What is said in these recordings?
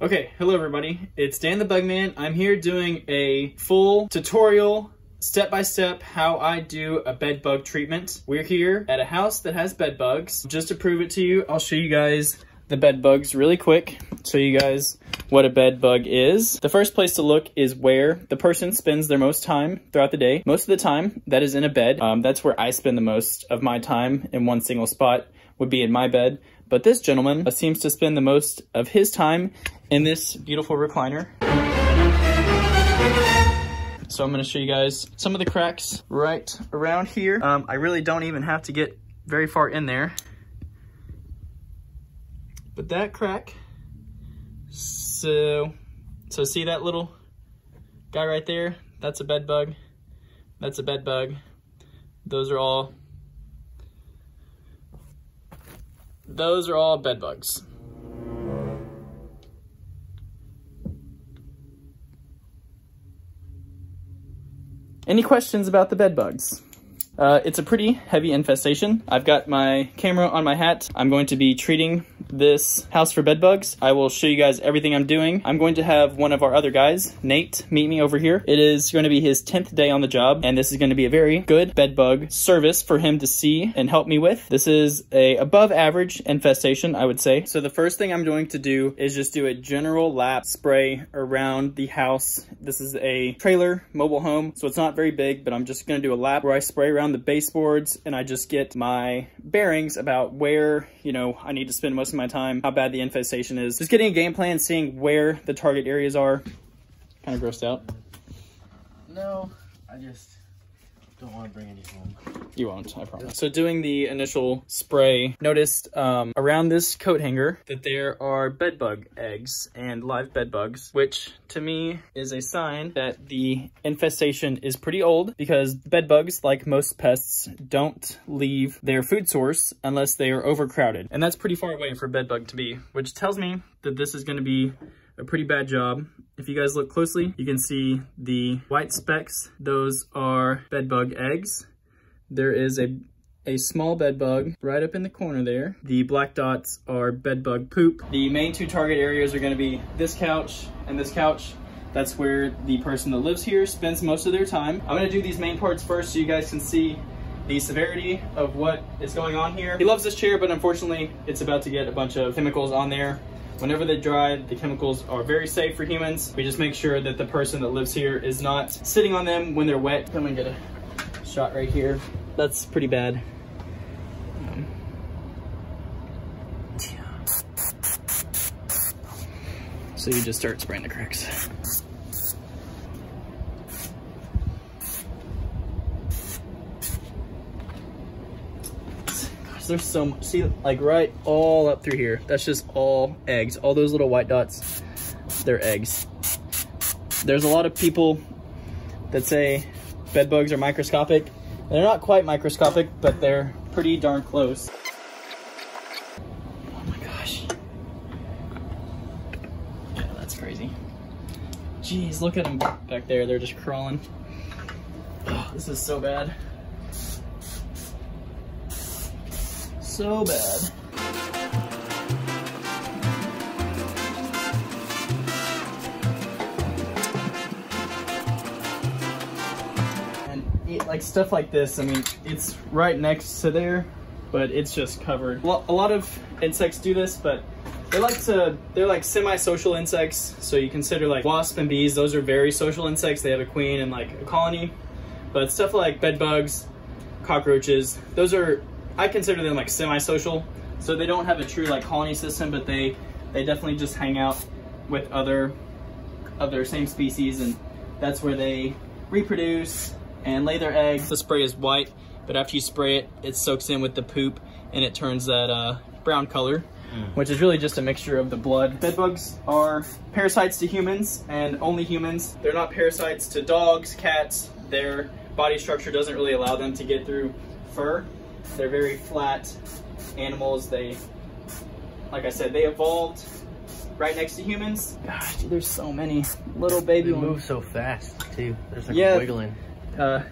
Okay, hello everybody. It's Dan the Bugman. I'm here doing a full tutorial step by step how I do a bed bug treatment. We're here at a house that has bed bugs. Just to prove it to you, I'll show you guys the bed bugs really quick. Show you guys what a bed bug is. The first place to look is where the person spends their most time throughout the day. Most of the time, that is in a bed. Um, that's where I spend the most of my time in one single spot would be in my bed. But this gentleman seems to spend the most of his time in this beautiful recliner. So I'm gonna show you guys some of the cracks right around here. Um, I really don't even have to get very far in there. But that crack, so, so see that little guy right there? That's a bed bug. That's a bed bug. Those are all Those are all bed bugs. Any questions about the bed bugs? Uh, it's a pretty heavy infestation. I've got my camera on my hat. I'm going to be treating this house for bed bugs. I will show you guys everything I'm doing. I'm going to have one of our other guys, Nate, meet me over here. It is going to be his 10th day on the job, and this is going to be a very good bed bug service for him to see and help me with. This is a above average infestation, I would say. So the first thing I'm going to do is just do a general lap spray around the house. This is a trailer mobile home, so it's not very big, but I'm just going to do a lap where I spray around the baseboards and I just get my bearings about where, you know, I need to spend most of my time, how bad the infestation is. Just getting a game plan, seeing where the target areas are. Kind of grossed out. No, I just don't want to bring any home. You won't, I promise. So doing the initial spray, noticed um, around this coat hanger that there are bed bug eggs and live bed bugs, which to me is a sign that the infestation is pretty old because bed bugs, like most pests, don't leave their food source unless they are overcrowded. And that's pretty far away for bed bug to be, which tells me that this is gonna be a pretty bad job. If you guys look closely, you can see the white specks. Those are bed bug eggs. There is a, a small bed bug right up in the corner there. The black dots are bed bug poop. The main two target areas are gonna be this couch and this couch. That's where the person that lives here spends most of their time. I'm gonna do these main parts first so you guys can see the severity of what is going on here. He loves this chair, but unfortunately, it's about to get a bunch of chemicals on there. Whenever they dry, the chemicals are very safe for humans. We just make sure that the person that lives here is not sitting on them when they're wet. Come and get a shot right here. That's pretty bad. Um, so you just start spraying the cracks. There's so much, see, like right all up through here. That's just all eggs. All those little white dots, they're eggs. There's a lot of people that say bed bugs are microscopic. They're not quite microscopic, but they're pretty darn close. Oh my gosh. Yeah, that's crazy. Jeez, look at them back there. They're just crawling. Oh, this is so bad. So bad. And it, like stuff like this, I mean, it's right next to there, but it's just covered. A lot of insects do this, but they like to, they're like semi-social insects. So you consider like wasp and bees, those are very social insects. They have a queen and like a colony. But stuff like bed bugs, cockroaches, those are I consider them like semi-social. So they don't have a true like colony system, but they they definitely just hang out with other of their same species, and that's where they reproduce and lay their eggs. The spray is white, but after you spray it, it soaks in with the poop and it turns that uh, brown color. Mm. which is really just a mixture of the blood. Bedbugs are parasites to humans and only humans. They're not parasites to dogs, cats. Their body structure doesn't really allow them to get through fur. They're very flat animals. They, like I said, they evolved right next to humans. Gosh, dude, there's so many little baby they ones. move so fast too. There's like yeah, wiggling. Uh,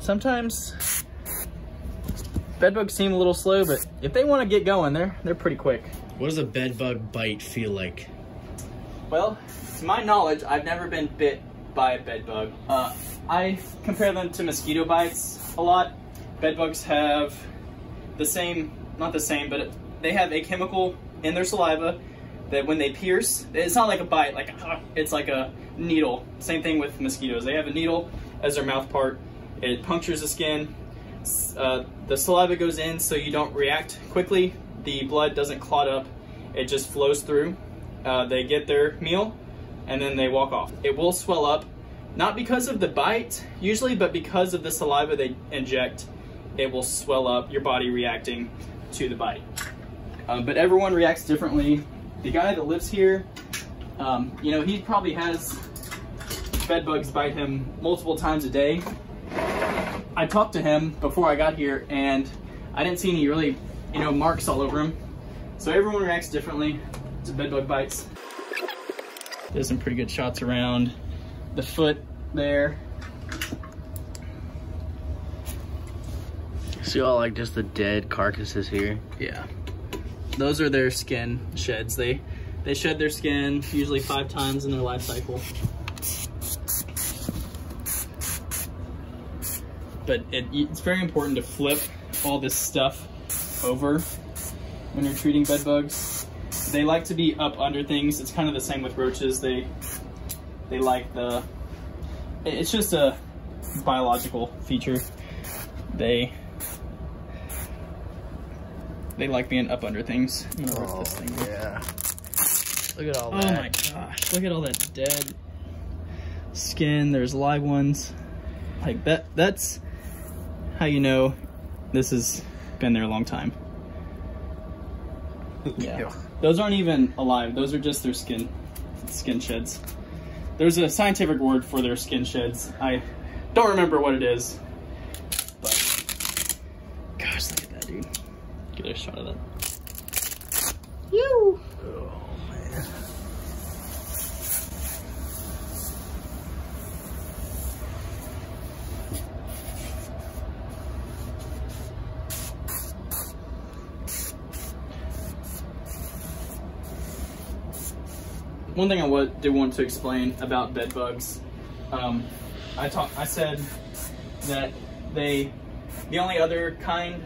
sometimes bedbugs seem a little slow, but if they want to get going, they're they're pretty quick. What does a bedbug bite feel like? Well, to my knowledge, I've never been bit by a bed bug. Uh, I compare them to mosquito bites a lot. Bed bugs have the same, not the same, but they have a chemical in their saliva that when they pierce, it's not like a bite, like it's like a needle. Same thing with mosquitoes. They have a needle as their mouth part. It punctures the skin. Uh, the saliva goes in so you don't react quickly. The blood doesn't clot up. It just flows through. Uh, they get their meal and then they walk off. It will swell up, not because of the bite usually, but because of the saliva they inject. It will swell up, your body reacting to the bite. Uh, but everyone reacts differently. The guy that lives here, um, you know, he probably has bed bugs bite him multiple times a day. I talked to him before I got here and I didn't see any really, you know, marks all over him. So everyone reacts differently to bed bug bites. There's some pretty good shots around the foot there. See all like just the dead carcasses here? Yeah. Those are their skin sheds. They they shed their skin usually five times in their life cycle. But it, it's very important to flip all this stuff over when you're treating bed bugs. They like to be up under things. It's kind of the same with roaches. They they like the it's just a biological feature. They they like being up under things. I'm gonna oh, this thing. Yeah. Look at all oh that. Oh my gosh. Look at all that dead skin. There's live ones. Like that that's how you know this has been there a long time. Yeah. Those aren't even alive. Those are just their skin skin sheds. There's a scientific word for their skin sheds. I don't remember what it is. But gosh, look at that dude. Get a shot of that. You. Oh man. one thing I did want to explain about bed bugs, um, I talk, I said that they, the only other kind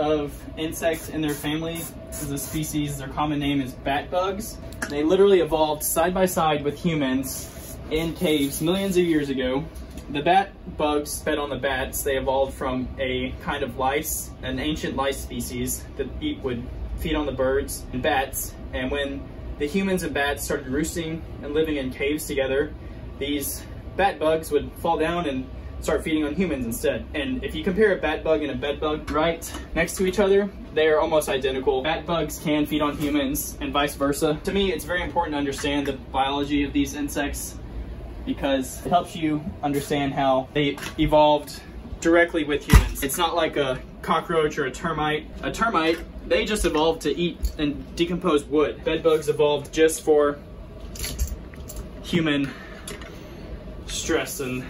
of insects in their family is a species, their common name is bat bugs. They literally evolved side by side with humans in caves millions of years ago. The bat bugs fed on the bats. They evolved from a kind of lice, an ancient lice species that eat, would feed on the birds and bats. And when the humans and bats started roosting and living in caves together, these bat bugs would fall down and start feeding on humans instead. And if you compare a bat bug and a bed bug right next to each other, they are almost identical. Bat bugs can feed on humans and vice versa. To me, it's very important to understand the biology of these insects because it helps you understand how they evolved directly with humans. It's not like a cockroach or a termite. A termite they just evolved to eat and decompose wood. Bed bugs evolved just for human stress and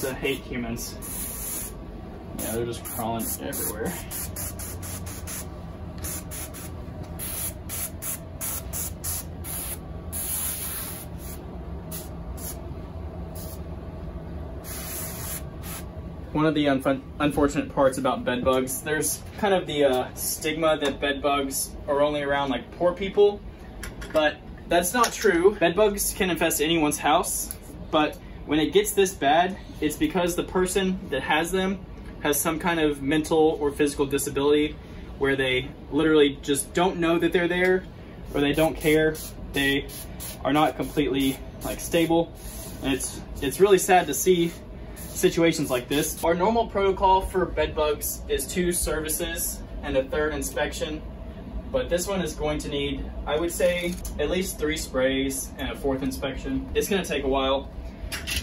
to hate humans. Yeah, they're just crawling everywhere. one of the unfortunate parts about bed bugs. There's kind of the uh, stigma that bed bugs are only around like poor people, but that's not true. Bed bugs can infest anyone's house, but when it gets this bad, it's because the person that has them has some kind of mental or physical disability where they literally just don't know that they're there or they don't care. They are not completely like stable. And it's it's really sad to see situations like this. Our normal protocol for bed bugs is two services and a third inspection, but this one is going to need, I would say, at least three sprays and a fourth inspection. It's gonna take a while.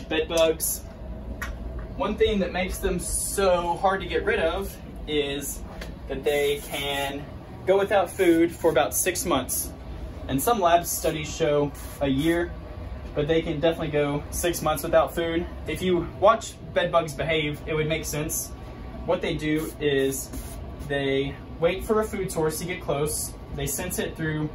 Bed bugs, one thing that makes them so hard to get rid of is that they can go without food for about six months. And some lab studies show a year but they can definitely go six months without food. If you watch bed bugs behave, it would make sense. What they do is they wait for a food source to get close. They sense it through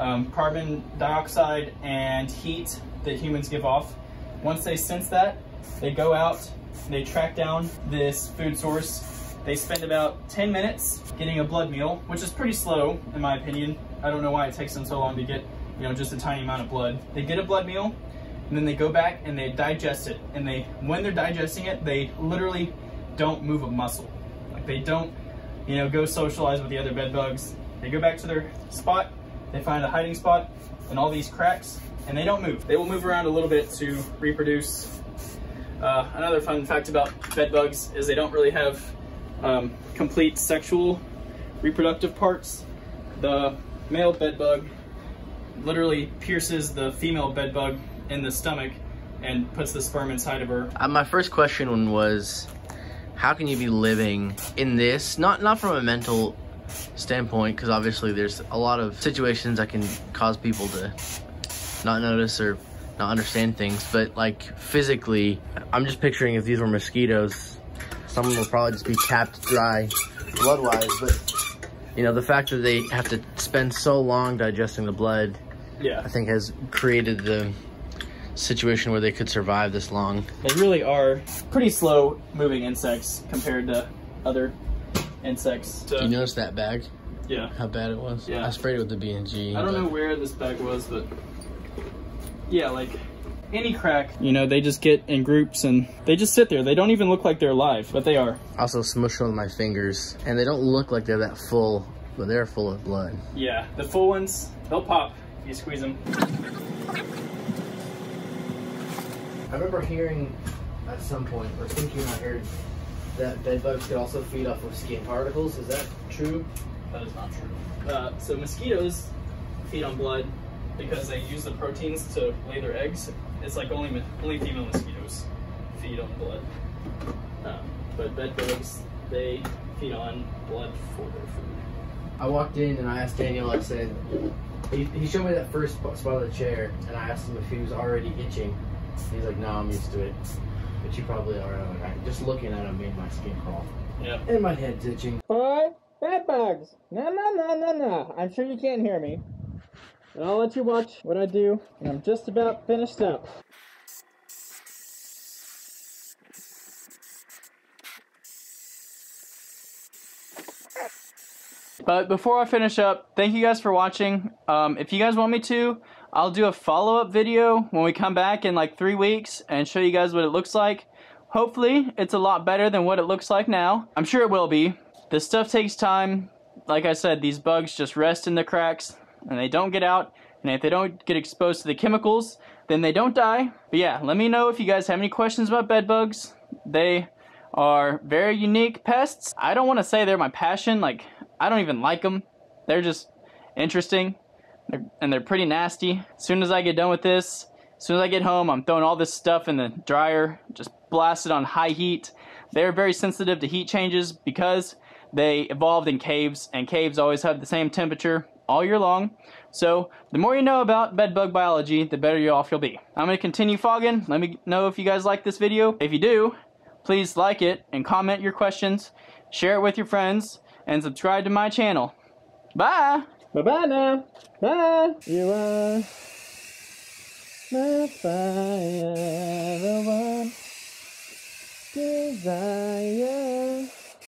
um, carbon dioxide and heat that humans give off. Once they sense that, they go out, they track down this food source. They spend about 10 minutes getting a blood meal, which is pretty slow in my opinion. I don't know why it takes them so long to get, you know, just a tiny amount of blood. They get a blood meal, and then they go back and they digest it. And they, when they're digesting it, they literally don't move a muscle. Like they don't, you know, go socialize with the other bed bugs. They go back to their spot, they find a hiding spot in all these cracks, and they don't move. They will move around a little bit to reproduce. Uh, another fun fact about bed bugs is they don't really have um, complete sexual reproductive parts. The male bed bug literally pierces the female bed bug in the stomach and puts the sperm inside of her. Uh, my first question was, how can you be living in this? Not not from a mental standpoint, because obviously there's a lot of situations that can cause people to not notice or not understand things, but like physically, I'm just picturing if these were mosquitoes, someone will probably just be capped dry blood-wise, but you know, the fact that they have to spend so long digesting the blood, Yeah. I think has created the situation where they could survive this long. They really are pretty slow moving insects compared to other insects. So, you notice that bag? yeah. How bad it was? Yeah. I sprayed it with the B&G. I don't but- know where this bag was, but yeah, like any crack, you know, they just get in groups and they just sit there. They don't even look like they're alive, but they are. Also smushed on my fingers, and they don't look like they're that full, but they're full of blood. Yeah, the full ones, they'll pop if you squeeze them. I remember hearing at some point, or thinking I heard, that bed bugs could also feed off of skin particles. Is that true? That is not true. Uh, so mosquitoes feed on blood because they use the proteins to lay their eggs. It's like only only female mosquitoes feed on blood. Um, but bed bugs, they feed on blood for their food. I walked in and I asked Daniel, I said, he, he showed me that first spot spot of the chair, and I asked him if he was already itching. He's like, no, I'm used to it. But you probably are. I'm like, just looking at him made my skin crawl. Yeah. And my head's itching. Alright, bed bugs. No, no, no, no, no. I'm sure you can't hear me. And I'll let you watch what I do, and I'm just about finished up. But before I finish up, thank you guys for watching. Um, if you guys want me to, I'll do a follow-up video when we come back in like three weeks and show you guys what it looks like. Hopefully, it's a lot better than what it looks like now. I'm sure it will be. This stuff takes time. Like I said, these bugs just rest in the cracks and they don't get out. And if they don't get exposed to the chemicals, then they don't die. But yeah, let me know if you guys have any questions about bed bugs. They are very unique pests. I don't want to say they're my passion. Like, I don't even like them. They're just interesting. And they're pretty nasty. As soon as I get done with this, as soon as I get home, I'm throwing all this stuff in the dryer, just blast it on high heat. They're very sensitive to heat changes because they evolved in caves, and caves always have the same temperature all year long. So the more you know about bed bug biology, the better you off you'll be. I'm to continue fogging. Let me know if you guys like this video. If you do, please like it and comment your questions, share it with your friends, and subscribe to my channel. Bye! Bye-bye now! Bye! You are my fire, the one desire.